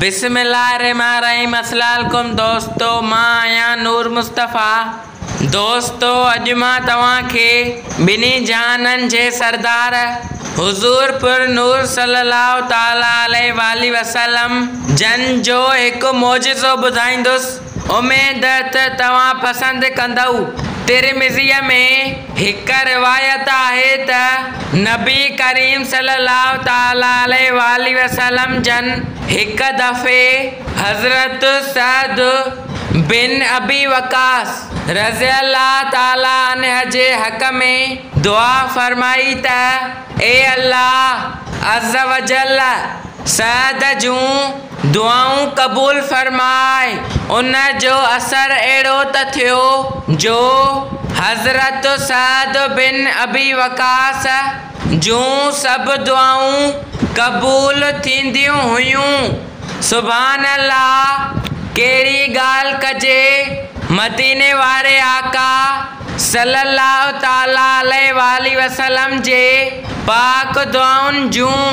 बिस्मिल्लाहिर्रहमानिर्रहीम दोस्तों माँ आहियाँ नूर मुस्तफ़ा। दोस्तों अॼु माँ तव्हांखे ॿिन्ही जहाननि जे सरदार हुज़ूर पुर नूर सलाहु ताला वाली वसलम जन जो हिकु मौजो ॿुधाईंदुसि उमेद त तव्हां पसंदि कंदव। तिरमिज़ीअ में हिकु रिवायत आहे त नबी करीम सलाहु ताला वसलम जन हिकु दफ़े हज़रत सद बिन अबी वकास रज़ी अल्लाह ताला जे हक़ में दुआ फरमाई त, ए अल्लाह अज़ वजल सद जूं दुआऊं क़बूल फरमाए। उन जो असर अहिड़ो त थियो, जो हज़रत सद बिन अबी वकास, जूं सभु दुआऊं क़बूल थींदियूं हुयूं। सुभान अल्लाह कहिड़ी ॻाल्हि कजे मदीने वारे आका सलाहु ताला वसलम जे पाक दुआउनि जूं